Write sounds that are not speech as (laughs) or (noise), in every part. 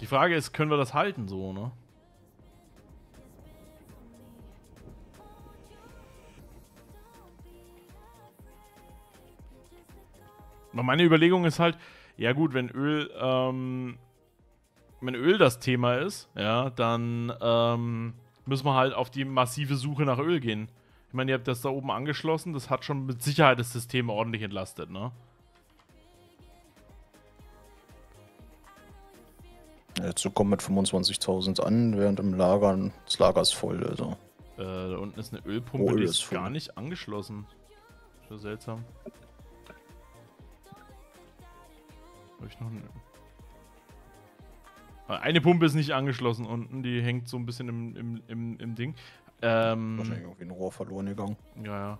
Die Frage ist, können wir das halten so, ne? Meine Überlegung ist halt, ja gut, wenn Öl, ähm, wenn Öl das Thema ist, ja, dann ähm, müssen wir halt auf die massive Suche nach Öl gehen. Ich meine, ihr habt das da oben angeschlossen, das hat schon mit Sicherheit das System ordentlich entlastet, ne? Jetzt kommen mit 25.000 an, während im Lager, das Lager ist voll, also. Äh, da unten ist eine Ölpumpe, Öl die ist ist gar nicht angeschlossen. So seltsam. Hab ich noch eine... Ah, Eine Pumpe ist nicht angeschlossen unten, die hängt so ein bisschen im, im, im, im Ding. Ähm, Wahrscheinlich irgendwie ein Rohr verloren gegangen. ja, ja.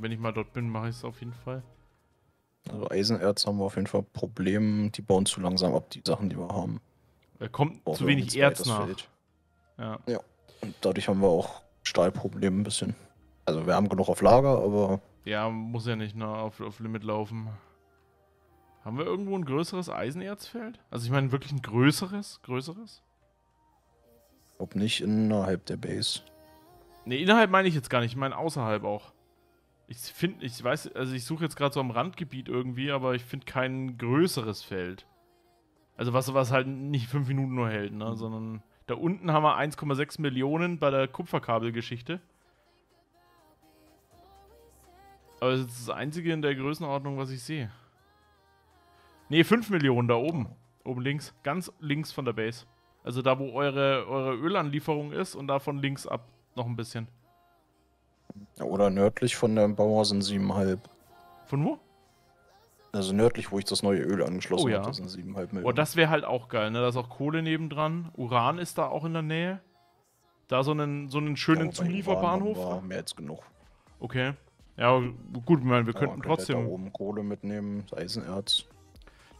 Wenn ich mal dort bin, mache ich es auf jeden Fall. Also Eisenerz haben wir auf jeden Fall Probleme, die bauen zu langsam ab, die Sachen, die wir haben. Da kommt Brauchen zu wenig Erz nach. Feld. Ja. Und dadurch haben wir auch Stahlprobleme ein bisschen. Also wir haben genug auf Lager, aber ja, muss ja nicht ne, auf, auf Limit laufen. Haben wir irgendwo ein größeres Eisenerzfeld? Also ich meine wirklich ein größeres? Größeres? glaube nicht innerhalb der Base. Ne, innerhalb meine ich jetzt gar nicht, ich meine außerhalb auch. Ich finde, ich weiß, also ich suche jetzt gerade so am Randgebiet irgendwie, aber ich finde kein größeres Feld. Also was, was halt nicht fünf Minuten nur hält, ne, sondern da unten haben wir 1,6 Millionen bei der Kupferkabelgeschichte. Aber das ist das einzige in der Größenordnung, was ich sehe. Ne, 5 Millionen da oben. Oben links. Ganz links von der Base. Also da, wo eure, eure Ölanlieferung ist und davon links ab noch ein bisschen. Oder nördlich von der Bauer sind siebeneinhalb. Von wo? Also nördlich, wo ich das neue Öl angeschlossen Oh ja. habe, das sind siebeneinhalb Oh, Millionen. das wäre halt auch geil, ne? Da ist auch Kohle nebendran. Uran ist da auch in der Nähe. Da so einen, so einen schönen Ja, Zulieferbahnhof. Wir Mehr als genug. Okay. Ja, gut, ich meine, wir Ja, könnten man könnte halt trotzdem. Da oben Kohle mitnehmen, das Eisenerz.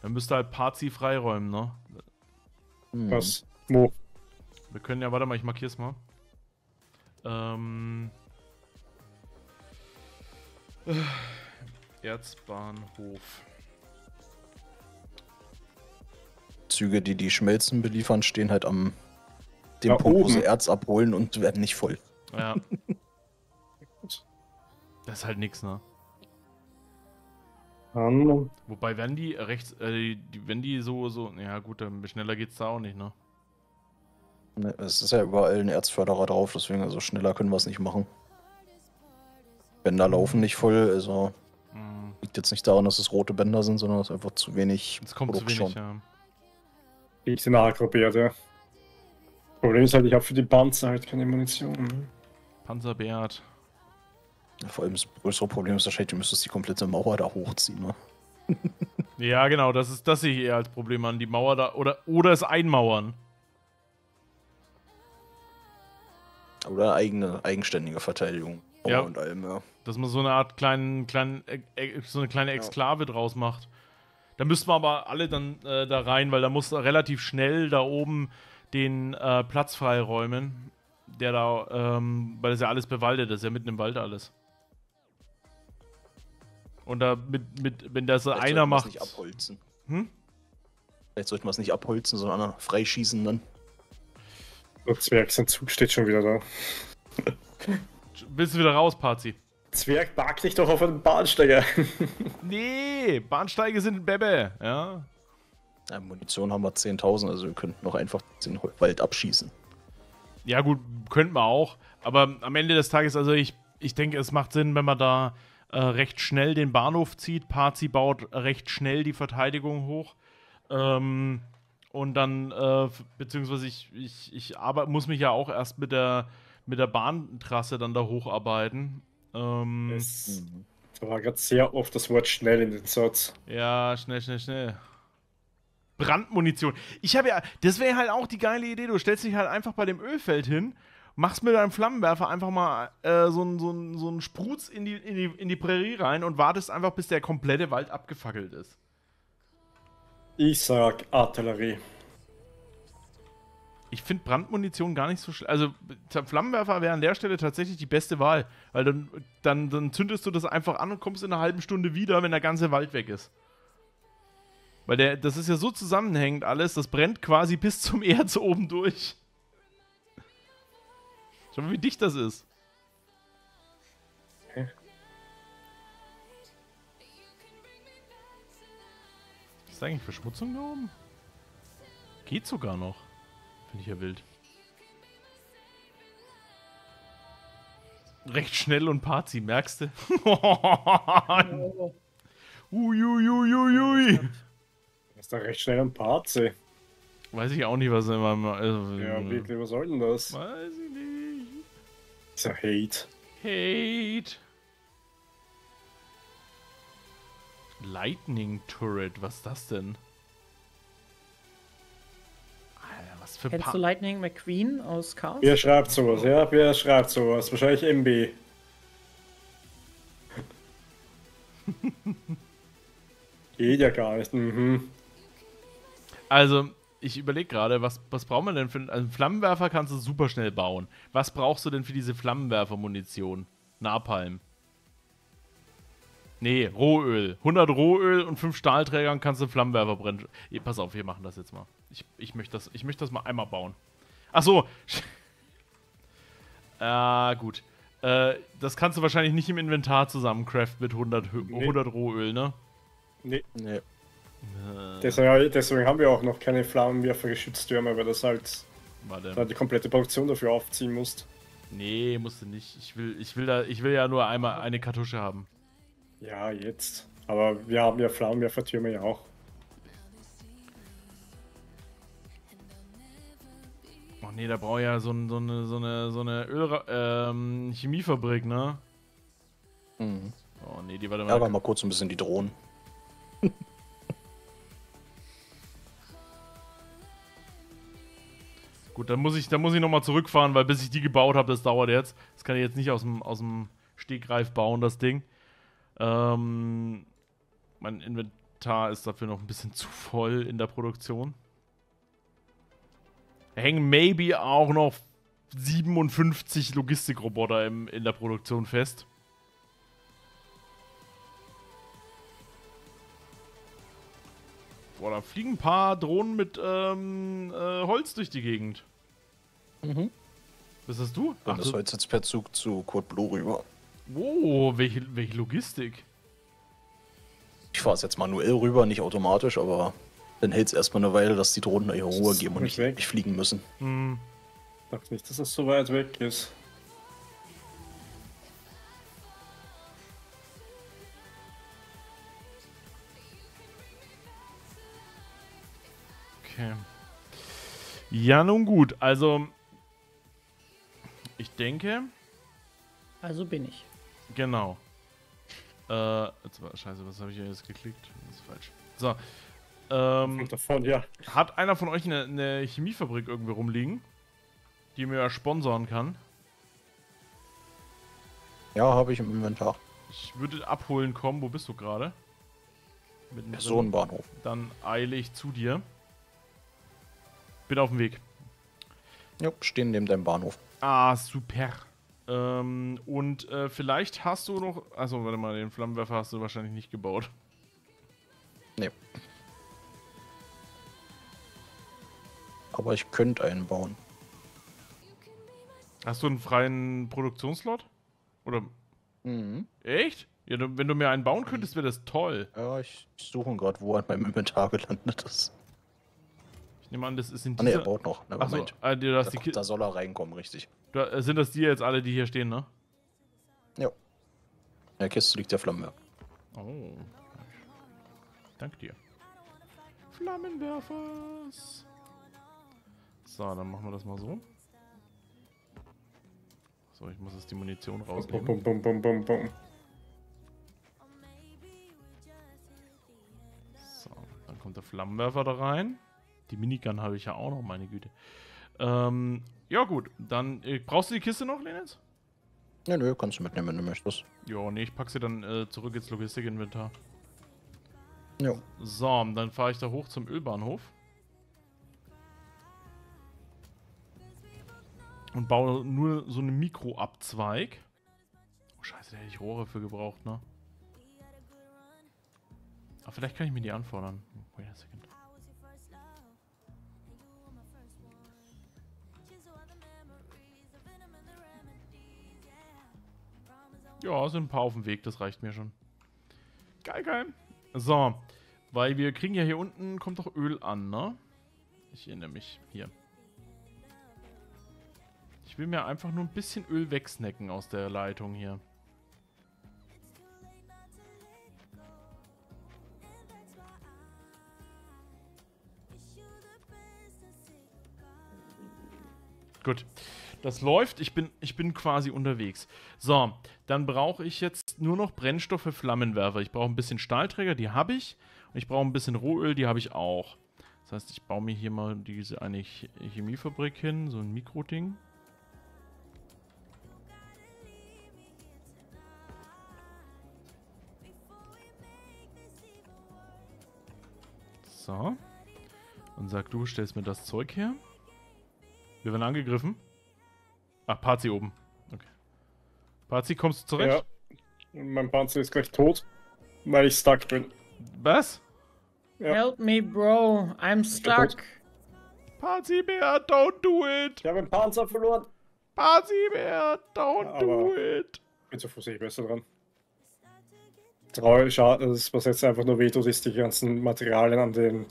Dann müsste halt Parzi freiräumen, ne? Hm. Was? Wo? Wir können ja, warte mal, ich markier's mal. Ähm. Erzbahnhof. Züge, die die Schmelzen beliefern, stehen halt am dem Da Punkt, wo sie Erz abholen und werden nicht voll. Ja. (laughs) das ist halt nix, ne? An. Wobei, wenn die rechts, äh, die, wenn die so, so, ja gut, dann schneller geht's da auch nicht, ne? Ne, Es ist ja überall ein Erzförderer drauf, deswegen also schneller können wir es nicht machen. Bänder laufen nicht voll, also Hm, liegt jetzt nicht daran, dass es rote Bänder sind, sondern es ist einfach zu wenig. Es kommt zu wenig, schon. ja. Ich bin nachgruppiert, ja. Problem ist halt, ich habe für die Panzer halt keine Munition. ne? Panzerbärt. Vor allem das größere Problem ist wahrscheinlich, du müsstest die komplette Mauer da hochziehen. Ne? (laughs) Ja, genau, das ist das sehe ich eher als Problem an. Die Mauer da, oder, oder es einmauern. Oder eigene, eigenständige Verteidigung. Mauer Ja. Und allem, ja. Dass man so eine Art kleinen, kleinen, äh, äh, so eine kleine Exklave draus macht. Da müssten wir aber alle dann äh, da rein, weil da muss relativ schnell da oben den äh, Platz freiräumen. Der da, ähm, weil das ja alles bewaldet ist, ja mitten im Wald alles. Und da mit, mit wenn das Vielleicht einer macht. nicht abholzen. Hm? Vielleicht sollten wir es nicht abholzen, sondern freischießen dann. Der Zwerg, sein Zug steht schon wieder da. Willst du wieder raus, Parzi? Zwerg, park dich doch auf einen Bahnsteiger. (laughs) Nee, Bahnsteige sind Bebe, ja. Ja, Munition haben wir 10.000, also wir könnten noch einfach den Wald abschießen. Ja, gut, könnten wir auch. Aber am Ende des Tages, also ich, ich denke, es macht Sinn, wenn man da äh, recht schnell den Bahnhof zieht. Parzi baut recht schnell die Verteidigung hoch. Ähm, und dann, äh, beziehungsweise ich, ich, ich arbeit, muss mich ja auch erst mit der, mit der Bahntrasse dann da hocharbeiten. Ähm, Es, gerade sehr oft das Wort schnell in den Satz. Ja, schnell, schnell, schnell. Brandmunition. Ich habe ja, das wäre halt auch die geile Idee. Du stellst dich halt einfach bei dem Ölfeld hin, machst mit deinem Flammenwerfer einfach mal äh, so einen so n- so n Spruz in die, in, die, in die Prärie rein und wartest einfach, bis der komplette Wald abgefackelt ist. Ich sag Artillerie. Ich finde Brandmunition gar nicht so schlecht. Also, Flammenwerfer wäre an der Stelle tatsächlich die beste Wahl. Weil dann, dann, dann zündest du das einfach an und kommst in einer halben Stunde wieder, wenn der ganze Wald weg ist. Weil der, das ist ja so zusammenhängend alles, das brennt quasi bis zum (laughs) Erz oben durch. Schau mal, wie dicht das ist. Okay. Ist da eigentlich Verschmutzung da oben? Geht sogar noch. Finde ich ja wild. Recht schnell und Parzi, merkst du? (laughs) Uiuiuiui. Das ist doch recht schnell ein Parze. Weiß ich auch nicht, was immer. Also, Ja, wirklich, was soll denn das? Weiß ich nicht. Dieser Hate. Hate. Lightning Turret, was ist das denn? Was für Kennst Pa- du Lightning McQueen aus Chaos? Wer schreibt sowas? Ja, wer schreibt sowas? Wahrscheinlich MB. (laughs) Geht ja gar nicht. Mhm. Also, ich überlege gerade, was, was braucht man denn für einen also Flammenwerfer kannst du super schnell bauen. Was brauchst du denn für diese Flammenwerfer-Munition? Napalm. Nee, Rohöl. 100 Rohöl und 5 Stahlträgern kannst du Flammenwerfer brennen. Pass auf, wir machen das jetzt mal. Ich, ich möchte das, ich möchte das mal einmal bauen. Ach so. (laughs) Ah, gut. Äh, das kannst du wahrscheinlich nicht im Inventar zusammencraften mit 100, Hö- Nee. 100 Rohöl, ne? Nee, Nee. Äh, deswegen, deswegen haben wir auch noch keine Flammenwerfer Geschütztürme, weil das halt warte. da die komplette Produktion dafür aufziehen musst. Nee, musst du nicht. Ich will, ich will da, ich will ja nur einmal eine Kartusche haben. Ja, jetzt. Aber wir haben ja Flammenwerfertürme ja auch. Nee, da braucht ja so, so eine, so eine, so eine Öl ähm, Chemiefabrik, ne? Mhm. Oh nee, die warte Ja, aber mal. mal kurz ein bisschen die Drohnen. (laughs) Gut, dann muss ich, dann muss ich nochmal zurückfahren, weil bis ich die gebaut habe, das dauert jetzt. Das kann ich jetzt nicht aus dem, aus dem Stegreif bauen, das Ding. Ähm, mein Inventar ist dafür noch ein bisschen zu voll in der Produktion. Da hängen maybe auch noch 57 Logistikroboter im, in der Produktion fest. Boah, da fliegen ein paar Drohnen mit ähm, äh, Holz durch die Gegend. Mhm. Was hast du? Dann Ach, ist du heute jetzt per Zug zu Code Blue rüber. wow, welche, welche Logistik? Ich fahre es jetzt manuell rüber, nicht automatisch, aber dann hält es erstmal eine Weile, dass die Drohnen ihre Ruhe geben und nicht nicht, fliegen müssen. Hm, Ich dachte nicht, dass das so weit weg ist. okay. Ja, nun gut. Also, ich denke, Also bin ich. genau. Äh, jetzt war, scheiße, was habe ich hier jetzt geklickt? Das ist falsch. So. Ähm, davon, ja. hat einer von euch eine, eine Chemiefabrik irgendwie rumliegen, die mir ja sponsoren kann? Ja, habe ich im Inventar. Ich würde abholen kommen. Wo bist du gerade? Personenbahnhof. Dann eile ich zu dir. Bin auf dem Weg. Ja, stehen neben deinem Bahnhof. Ah, super. Ähm, und äh, vielleicht hast du noch. Also, warte mal, den Flammenwerfer hast du wahrscheinlich nicht gebaut. Nee. Aber ich könnte einen bauen. Hast du einen freien Produktionslot? Oder. Mhm. Echt? Ja, wenn du mir einen bauen könntest, wäre das toll. Ja, ich suche gerade, wo er in meinem Inventar gelandet ist. Ich nehme an, das ist in Ah ne, er dieser. baut noch. Achso, äh, du hast Da, die Ki da soll er reinkommen, richtig. du, äh, sind das die jetzt alle, die hier stehen, ne? Ja. In der Kiste liegt der Flammenwerfer. Oh. Danke dir. Flammenwerfers. So, dann machen wir das mal so. So, ich muss jetzt die Munition rausnehmen. bum, bum, bum, bum, bum. So, dann kommt der Flammenwerfer da rein. Die Minigun habe ich ja auch noch, meine Güte. Ähm, ja gut, dann äh, brauchst du die Kiste noch, Lenitz? Ja, nö, kannst du mitnehmen, wenn du möchtest. Jo, nee, ich pack sie dann äh, zurück ins Logistikinventar. Ja. So, und dann fahre ich da hoch zum Ölbahnhof. Und baue nur so einen Mikroabzweig. Oh, scheiße, da hätte ich Rohre für gebraucht, ne? Aber vielleicht kann ich mir die anfordern. Wait a second. Ja, sind ein paar auf dem Weg, das reicht mir schon. Geil, geil. So, weil wir kriegen ja hier unten, kommt doch Öl an, ne? Ich erinnere mich, hier. Ich will mir einfach nur ein bisschen Öl wegsnacken aus der Leitung hier. Gut. Das läuft. Ich bin, ich bin quasi unterwegs. So, dann brauche ich jetzt nur noch Brennstoff für Flammenwerfer. Ich brauche ein bisschen Stahlträger, die habe ich. Und ich brauche ein bisschen Rohöl, die habe ich auch. Das heißt, ich baue mir hier mal diese eine Ch Chemiefabrik hin, so ein Mikroding. So. Und sag du, stellst mir das Zeug her. Wir werden angegriffen. Ach, Pazi oben. Okay. Pazi, kommst du zurecht? Ja. Mein Panzer ist gleich tot, weil ich stuck bin. Was? Ja. Help me, bro. I'm stuck. Pazi Bär, don't do it! Ich habe einen Panzer verloren. Pazi Bär, don't do it! Bin zu Fuß eh besser dran. Treu, schade, das, was jetzt einfach nur wehtut, ist die ganzen Materialien an den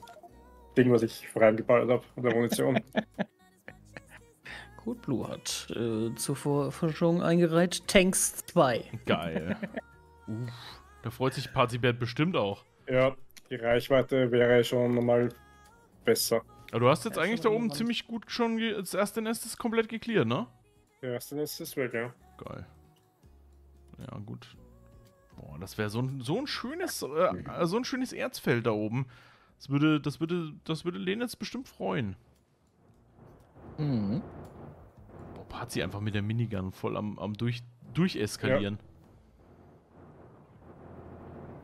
Ding, was ich reingeballert habe, an der Munition. (laughs) Gut, Blue hat äh, zur Forschung eingereiht. Tanks 2. Geil. (laughs) Uff, da freut sich Pazi Bär bestimmt auch. ja, die Reichweite wäre schon nochmal besser. Aber du hast jetzt Ja, eigentlich da oben ziemlich gut schon das erste Nest ist komplett geklärt, ne? Der erste ist es weg, ja. Geil. Ja, gut. Boah, das wäre so ein, so ein schönes, äh, so ein schönes Erzfeld da oben. Das würde, das würde, das würde Len jetzt bestimmt freuen. Mhm. Boah, Pazi einfach mit der Minigun voll am, am durch, durcheskalieren.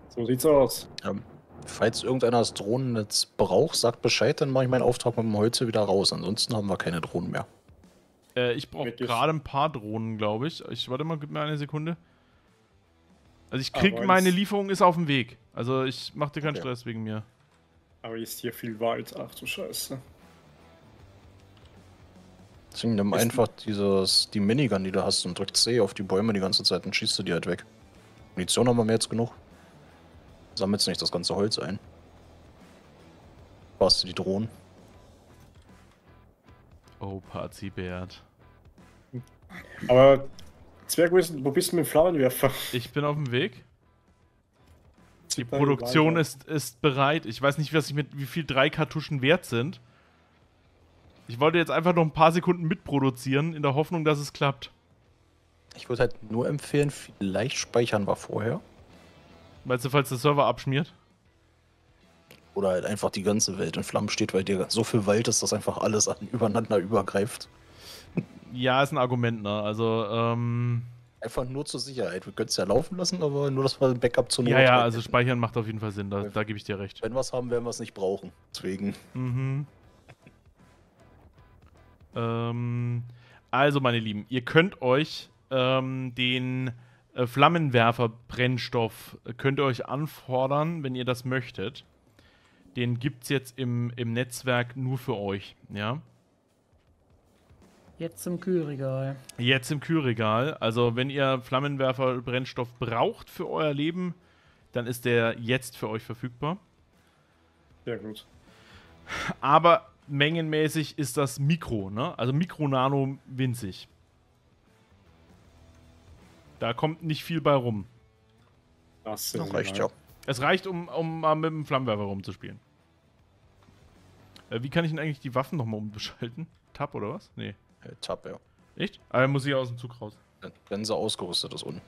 So sieht's aus. Ähm, falls irgendeiner das Drohnennetz braucht, sagt Bescheid, dann mache ich meinen Auftrag mit dem Holze wieder raus. Ansonsten haben wir keine Drohnen mehr. Äh, ich brauche gerade ein paar Drohnen, glaube ich. Ich warte mal, gib mir eine Sekunde. Also ich krieg Aber meine Lieferung ist auf dem Weg. Also ich mach dir keinen Okay. Stress wegen mir. Aber ist hier viel Wald. Ach du Scheiße. Deswegen nimm Ist- einfach dieses, die Minigun, die du hast, und drück C auf die Bäume die ganze Zeit und schießt du die halt weg. Munition haben wir mehr als genug. Sammelst nicht das ganze Holz ein. Sparst du die Drohnen. Oh, Pazi Bert. Aber Zwerg, wo ist- wo bist du mit dem Flammenwerfer? Ich bin auf dem Weg. Die Produktion ist, ist bereit. Ich weiß nicht, was ich mit, wie viel drei Kartuschen wert sind. Ich wollte jetzt einfach noch ein paar Sekunden mitproduzieren, in der Hoffnung, dass es klappt. Ich würde halt nur empfehlen, vielleicht speichern wir vorher. Weißt du, falls der Server abschmiert? Oder halt einfach die ganze Welt in Flammen steht, weil dir so viel Wald ist, dass einfach alles an, übereinander übergreift. Ja, ist ein Argument, ne? Also, ähm. Einfach nur zur Sicherheit. Wir können es ja laufen lassen, aber nur, dass wir ein Backup zur Not Ja, ja, also hätten. speichern macht auf jeden Fall Sinn, da, da gebe ich dir recht. Wenn wir es haben, werden wir es nicht brauchen. Deswegen. Mhm. Ähm, also, meine Lieben, ihr könnt euch ähm, den äh, Flammenwerfer-Brennstoff äh, könnt ihr euch anfordern, wenn ihr das möchtet. Den gibt es jetzt im, im Netzwerk nur für euch, ja. Jetzt im Kühlregal. Jetzt im Kühlregal. Also, wenn ihr Flammenwerfer-Brennstoff braucht für euer Leben, dann ist der jetzt für euch verfügbar. Sehr gut. Aber mengenmäßig ist das Mikro, ne? Also Mikro-Nano winzig. Da kommt nicht viel bei rum. Das Das reicht ja. Es reicht, um, um mal mit dem Flammenwerfer rumzuspielen. Äh, wie kann ich denn eigentlich die Waffen nochmal umschalten? Tab oder was? Nee. Äh, Tab, ja. Echt? Aber muss ich aus dem Zug raus. Wenn sie ausgerüstet ist unten.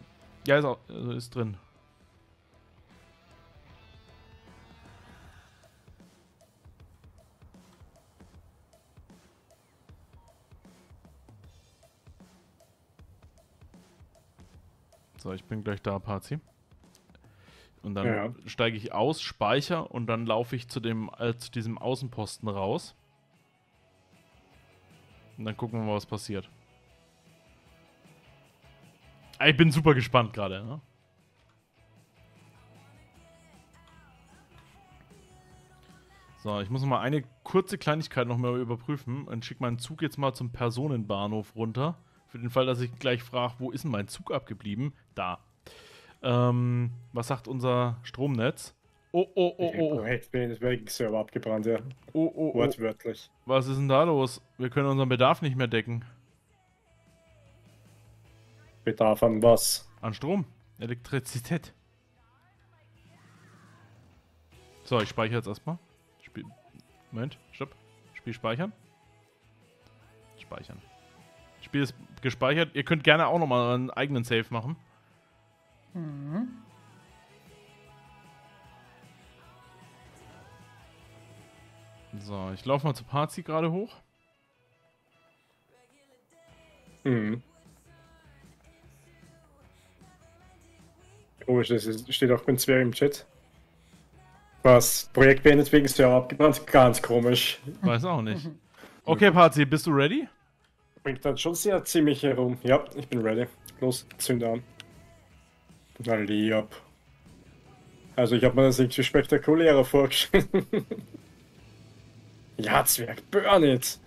Ja, ist, auch, also ist drin. So, ich bin gleich da, Pazi. Und dann Ja. steige ich aus, speicher und dann laufe ich zu, dem, äh, zu diesem Außenposten raus. Und dann gucken wir mal, was passiert. Ah, Ich bin super gespannt gerade. Ne? So, ich muss noch mal eine kurze Kleinigkeit noch mal überprüfen und schicke meinen Zug jetzt mal zum Personenbahnhof runter. Für den Fall, dass ich gleich frage, wo ist denn mein Zug abgeblieben? Da. Ähm, was sagt unser Stromnetz? Oh, oh, oh, oh. Korrekt, bin deswegen Server abgebrannt, ja. Oh, oh, oh. Wortwörtlich. Was ist denn da los? Wir können unseren Bedarf nicht mehr decken. Bedarf an was? An Strom. Elektrizität. So, ich speichere jetzt erstmal. Spiel. Moment, stopp. Spiel speichern. Speichern. Spiel ist gespeichert. Ihr könnt gerne auch nochmal einen eigenen Save machen. So, ich laufe mal zu Parzi gerade hoch. Hm. Komisch, das ist, steht auch beim Zwerg im Chat. Was? Projekt beendet wegen Server abgebrannt? Ganz komisch. Weiß auch nicht. (laughs) Okay, Parzi, bist du ready? Bringt dann schon sehr ziemlich herum. Ja, ich bin ready. Los, zünd an. Na lieb. Also ich habe mir das irgendwie spektakulärer vorgestellt. (laughs) ja, Zwerg, burn it!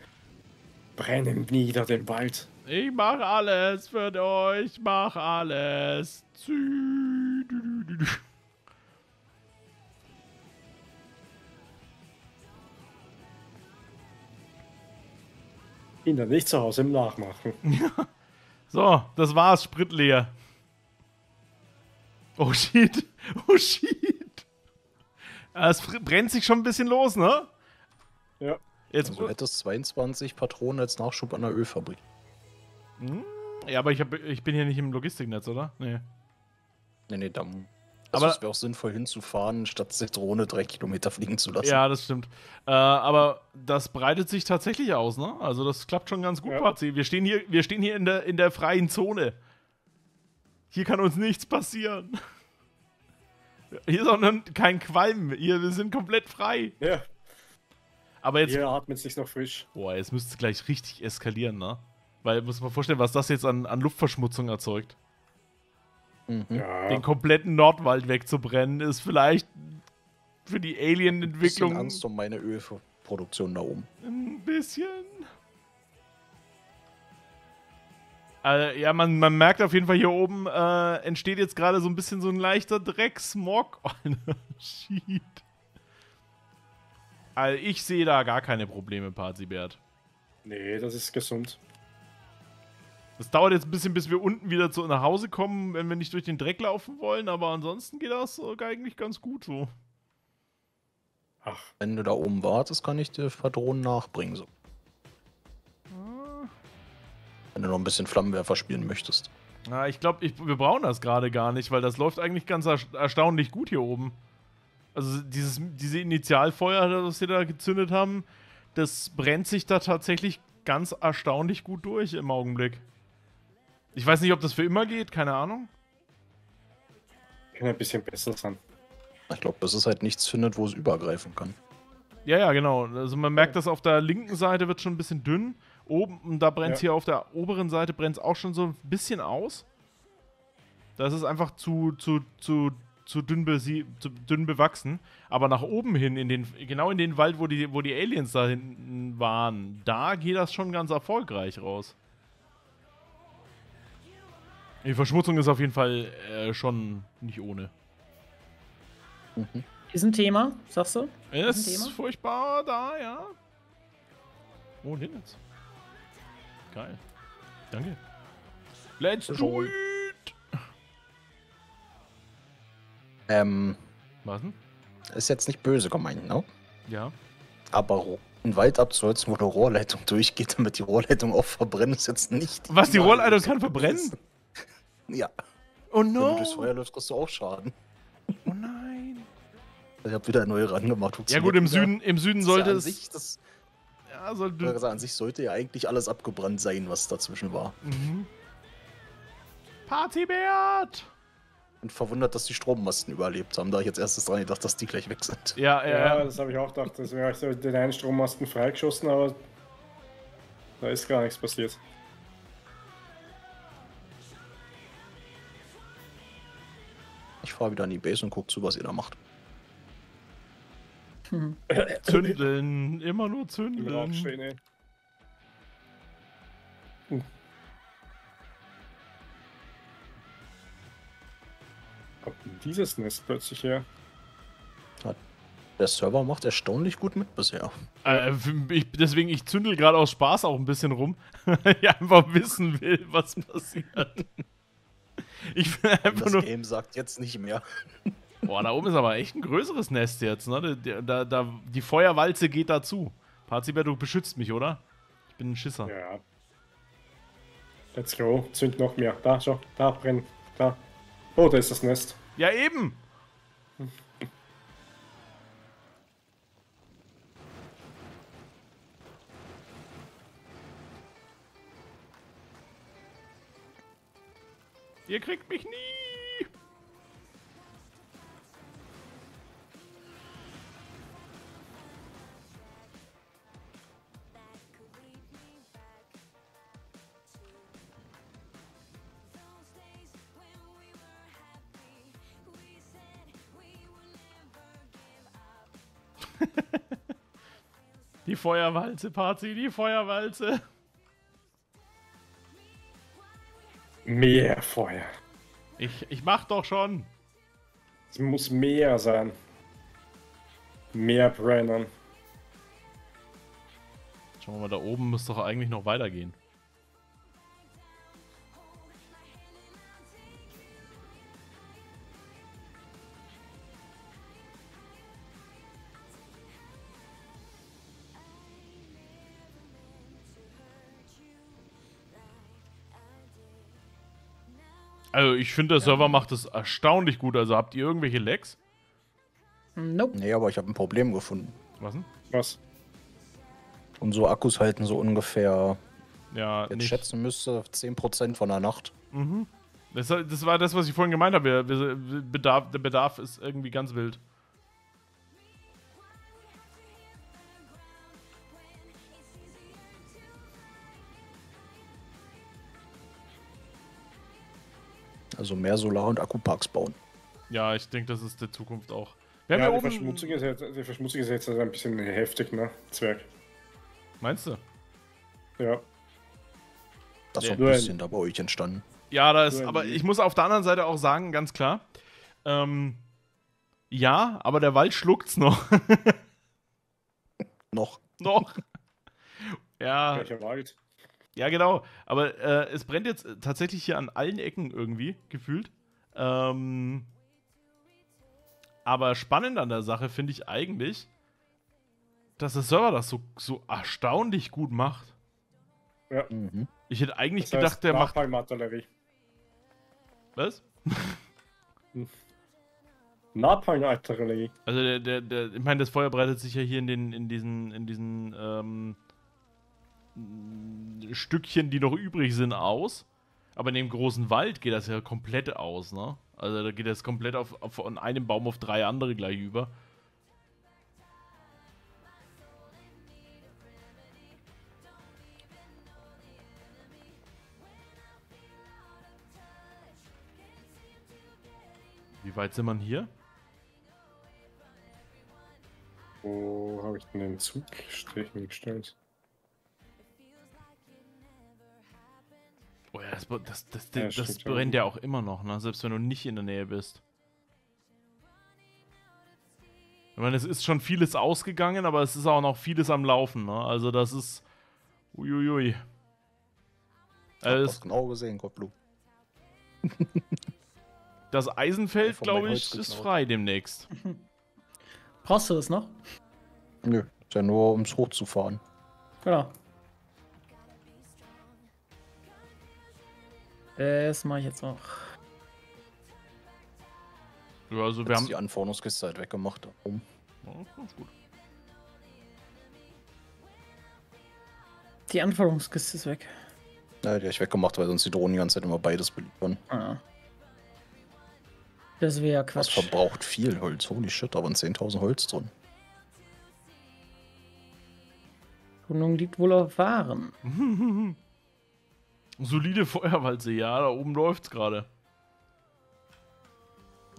Brennen nieder den Wald. Ich mach alles für euch, mach alles. Du. Kinder nicht zu Hause im Nachmachen. (laughs) So, das war's, Sprit leer. Oh shit, oh shit. Es brennt sich schon ein bisschen los, ne? Ja. Jetzt, Also du hättest 22 Patronen als Nachschub an der Ölfabrik. ja, aber ich, hab, ich bin hier nicht im Logistiknetz, oder? Nee. Nee, nee, dann. Aber- Also es wäre auch sinnvoll hinzufahren, statt die Drohne drei Kilometer fliegen zu lassen. Ja, das stimmt. Äh, aber das breitet sich tatsächlich aus, ne? Also das klappt schon ganz gut, Ja. Pazi. Wir stehen hier, wir stehen hier in der, in der freien Zone. Hier kann uns nichts passieren. (laughs) Hier ist auch kein Qualm. Hier, wir sind komplett frei. Ja, Aber jetzt, hier atmet sich noch frisch. boah, jetzt müsste es gleich richtig eskalieren, ne? Weil, muss man vorstellen, was das jetzt an, an Luftverschmutzung erzeugt. Mhm. Ja, Den kompletten Nordwald wegzubrennen, ist vielleicht für die Bisschen Alien-Entwicklung Angst um meine Ölproduktion da oben. Ein bisschen. Äh, ja, man, man merkt auf jeden Fall hier oben äh, entsteht jetzt gerade so ein bisschen so ein leichter Drecksmog. (laughs) Oh, shit. Also ich sehe da gar keine Probleme, Parzibert. nee, das ist gesund. Es dauert jetzt ein bisschen, bis wir unten wieder zu, nach Hause kommen, wenn wir nicht durch den Dreck laufen wollen, aber ansonsten geht das äh, eigentlich ganz gut so. Ach, Wenn du da oben wartest, kann ich dir Patronen nachbringen. So. Wenn du noch ein bisschen Flammenwerfer spielen möchtest. Na, ich glaube, wir brauchen das gerade gar nicht, weil das läuft eigentlich ganz ersta- erstaunlich gut hier oben. Also dieses, diese Initialfeuer, das wir da gezündet haben, das brennt sich da tatsächlich ganz erstaunlich gut durch im Augenblick. Ich weiß nicht, ob das für immer geht, keine Ahnung. kann ein bisschen besser sein. Ich glaube, bis es halt nichts findet, wo es übergreifen kann. Ja, ja, genau. Also man merkt, dass auf der linken Seite wird schon ein bisschen dünn. Oben, da brennt Ja. hier auf der oberen Seite brennt es auch schon so ein bisschen aus. Das ist einfach zu, zu, zu, zu, dünn besie zu dünn bewachsen. Aber nach oben hin, in den, genau in den Wald, wo die, wo die Aliens da hinten waren, da geht das schon ganz erfolgreich raus. Die Verschmutzung ist auf jeden Fall äh, schon nicht ohne. Mhm. Ist ein Thema, sagst du? Ist Thema? furchtbar da, ja. Wohin jetzt? Geil. Danke. Let's do it! Ähm, Was denn? ist jetzt nicht böse gemeint, ne? Ja. Aber einen Wald abzuholzen, wo eine Rohrleitung durchgeht, damit die Rohrleitung auch verbrennt, ist jetzt nicht. Was, die Rohrleitung kann verbrennen? Ja. Oh Wenn du no! durchs Feuer läufst, kriegst du auch Schaden. Oh nein! Ich hab wieder neue rangemacht. Ja gut, im. Süden, im Süden sollte ja es... sich, das, Ja, sollte... sagen, an sich sollte ja eigentlich alles abgebrannt sein, was dazwischen war. Mhm. Partybert! Und verwundert, dass die Strommasten überlebt haben. Da ich jetzt erstes dran gedacht, dass die gleich weg sind. Ja, Ja, ja. das habe ich auch gedacht. Das wäre so den einen Strommasten freigeschossen, aber da ist gar nichts passiert. Ich fahre wieder an die Base und guck zu, was ihr da macht. (laughs) Zündeln, immer nur zündeln. Rauch stehen, ey. Uh. Dieses Nest plötzlich her? Der Server macht erstaunlich gut mit bisher. Äh, ich, deswegen, ich zündel gerade aus Spaß auch ein bisschen rum, (laughs) weil ich einfach wissen will, was passiert. Ich will einfach Das nur. Game sagt jetzt nicht mehr. Boah, da oben ist aber echt ein größeres Nest jetzt, ne? Da, da, da, die Feuerwalze geht dazu. Parziber, du beschützt mich, oder? Ich bin ein Schisser. Ja. Let's go. Zünd noch mehr. Da, schau. Da brennt. Da. Oh, da ist das Nest. Ja, eben! Ihr kriegt mich nie! Die Feuerwalze, Parzi, die Feuerwalze. Mehr Feuer. Ich, ich mach doch schon. Es muss mehr sein. Mehr brennen. Schauen wir mal, da oben muss doch eigentlich noch weitergehen. Also ich finde, der Server macht es erstaunlich gut. Also habt ihr irgendwelche Lags? Nope. Nee, aber ich habe ein Problem gefunden. Was denn? Was? Unsere Akkus halten so ungefähr, Ja, jetzt nicht. schätzen müsste, 10% von der Nacht. Das, das war das, was ich vorhin gemeint habe. Bedarf, der Bedarf ist irgendwie ganz wild. Also mehr Solar- und Akkuparks bauen. Ja, ich denke, das ist der Zukunft auch. Wir haben Ja, ja, die oben. Verschmutzung, ist jetzt, die Verschmutzung ist jetzt ein bisschen heftig, ne? Zwerg. Meinst du? Ja. Das ist Nee. ein bisschen da bei euch entstanden. Ja, da ist. Aber ein- ich muss auf der anderen Seite auch sagen, ganz klar. Ähm, ja, aber der Wald schluckt's noch. Noch. (laughs) noch. Ja, Welcher Wald? Ja, genau. Aber äh, es brennt jetzt tatsächlich hier an allen Ecken irgendwie, gefühlt. Ähm, aber spannend an der Sache finde ich eigentlich, dass der Server das so, so erstaunlich gut macht. Ja. Mhm. Ich hätte eigentlich Das gedacht, heißt der macht. Napalm-Artillerie. Was? (laughs) Napalm-Artillerie. Also der, der, der, ich meine, das Feuer breitet sich ja hier in den, in diesen, in diesen ähm, Stückchen, die noch übrig sind, aus. Aber in dem großen Wald geht das ja komplett aus, ne? Also da geht das komplett auf, auf von einem Baum auf drei andere gleich über. Wie weit sind wir hier? Wo habe ich denn den Zugstrich hingestellt? Das, das, das, Ja, das, ja. brennt ja auch immer noch, ne? Selbst wenn du nicht in der Nähe bist. Ich meine, es ist schon vieles ausgegangen, aber es ist auch noch vieles am Laufen, ne? Also das ist. Uiuiui. Hab Also das genau gesehen, Koplu. (laughs) das Eisenfeld, glaube ich, ist frei demnächst. Brauchst du das noch? Nö, ist ja nur ums hochzufahren. Genau. Das mache ich jetzt auch. Ja, also wir Jetzt haben. die Anforderungskiste halt weggemacht. Warum? Ja, ganz gut. Die Anforderungskiste ist weg. Ja, die hab ich weggemacht, weil sonst die Drohnen die ganze Zeit immer beides beliefern. Ah. Das wäre ja Das Quatsch. verbraucht viel Holz. Holy shit, da waren 10.000 Holz drin. Betonung liegt wohl auf Waren. (laughs) Solide (laughs) Feuerwalze, ja, da oben läuft's gerade.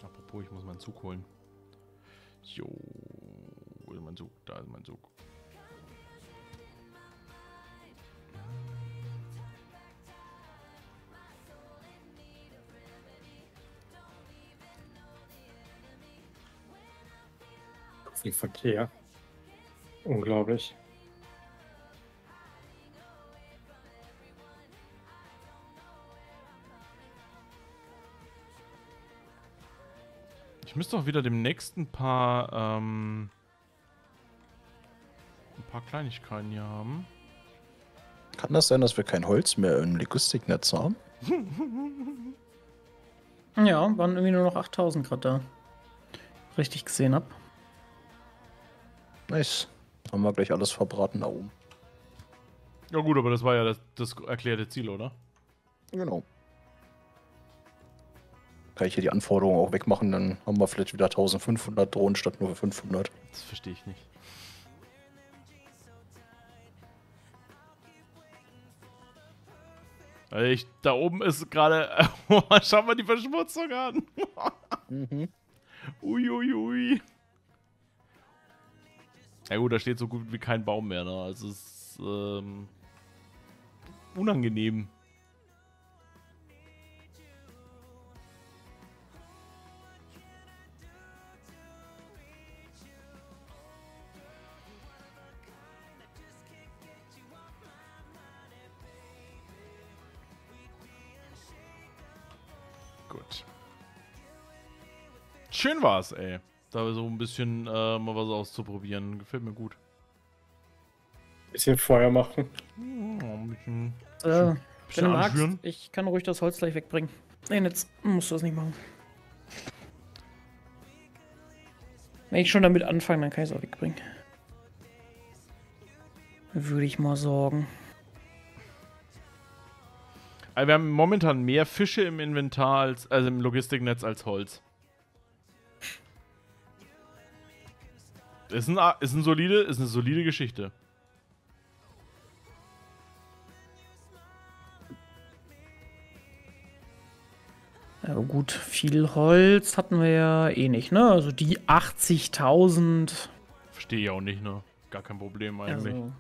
Apropos, ich muss meinen Zug holen. Jo. Wo ist mein Zug? Da ist mein Zug. Viel Verkehr. Unglaublich. Ich müsste auch wieder demnächst ein paar, ähm, ein paar Kleinigkeiten hier haben. Kann das sein, dass wir kein Holz mehr im Logistiknetz haben? Ja, waren irgendwie nur noch 8000 gerade da. Richtig gesehen hab. Nice. Haben wir gleich alles verbraten da oben. Ja gut, aber das war ja das, das erklärte Ziel, oder? Genau. Kann ich hier die Anforderungen auch wegmachen, dann haben wir vielleicht wieder 1500 Drohnen statt nur 500. Das verstehe ich nicht. Also ich, da oben ist gerade. (laughs) Schau mal die Verschmutzung an. (laughs) Mhm. Uiuiui. Ui, ui. Ja gut, da steht so gut wie kein Baum mehr, ne? Also es ist ähm, unangenehm. Schön war's, ey. Da so ein bisschen äh, mal was auszuprobieren. Gefällt mir gut. Bisschen Feuer machen. Ja, ein bisschen, Äh, wenn bisschen du magst, ich kann ruhig das Holz gleich wegbringen. Nee, jetzt musst du das nicht machen. Wenn ich schon damit anfange, dann kann ich es auch wegbringen. Würde ich mal sagen. Also wir haben momentan mehr Fische im Inventar als, also im Logistiknetz als Holz. Ist, ein, ist, ein solide, ist eine solide Geschichte. Ja gut, viel Holz hatten wir ja eh nicht, ne? Also die 80.000. Verstehe ich auch nicht, ne? Gar kein Problem eigentlich. Also,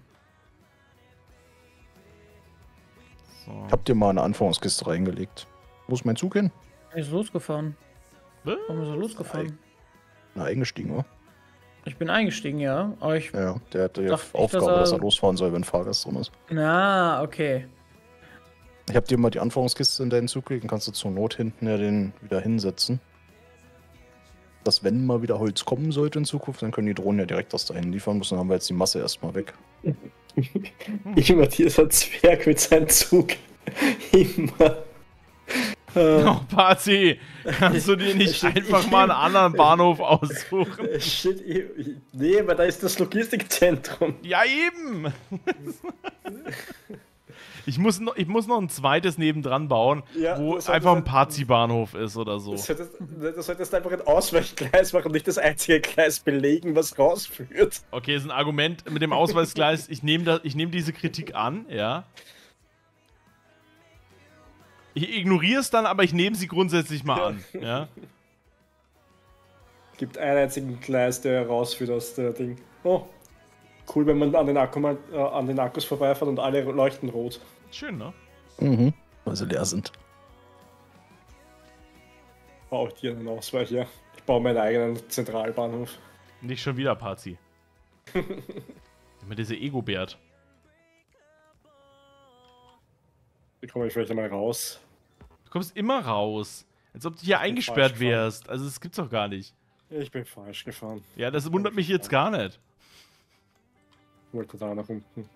so. Ich hab dir mal eine Anforderungskiste reingelegt. Wo ist mein Zug hin? er ist losgefahren. Was? Warum ist er losgefahren? Na, eingestiegen, oder? Ich bin eingestiegen, ja. Aber ich. Ja. Der hat die Aufgabe, dass er- dass er losfahren soll, wenn ein Fahrgast drin ist. Na, okay. Ich hab dir mal die Anforderungskiste in deinen Zug gelegt, dann kannst du zur Not hinten ja den wieder hinsetzen. Dass wenn mal wieder Holz kommen sollte in Zukunft, dann können die Drohnen ja direkt das dahin liefern müssen. Dann haben wir jetzt die Masse erstmal weg. (laughs) Ich immer dieser Zwerg mit seinem Zug. (laughs) Immer. Äh, (laughs) Oh, Pazi, kannst du dir nicht (laughs) Ich- einfach mal einen anderen Bahnhof aussuchen? (laughs) ich- nee, aber da ist das Logistikzentrum. Ja, eben! Ich muss, noch, ich muss noch ein zweites nebendran bauen, Ja, wo einfach ein Pazi-Bahnhof ist oder so. Das solltest, das solltest einfach ein Ausweichgleis machen, nicht das einzige Gleis belegen, was rausführt. Okay, ist ein Argument mit dem Ausweisgleis. Ich nehme nehm diese Kritik an, ja. Ich ignoriere es dann, aber ich nehme sie grundsätzlich mal an, ja. Gibt einen einzigen Gleis, der rausführt aus der Ding. Oh, cool, wenn man an den, Akku äh, an den Akkus vorbeifährt und alle leuchten rot. Schön, ne? Mhm. Weil sie leer sind. Baue ich dir einen Ausweich, ja. Ich baue meinen eigenen Zentralbahnhof. Nicht schon wieder, Pazi. (laughs) Immer diese Ego-Bärt. Wie komme ich vielleicht einmal raus? Du kommst immer raus. Als ob du hier eingesperrt wärst. Also, das gibt's doch gar nicht. Ich bin falsch gefahren. Ja, das wundert mich jetzt gar nicht. Wollte da nach unten.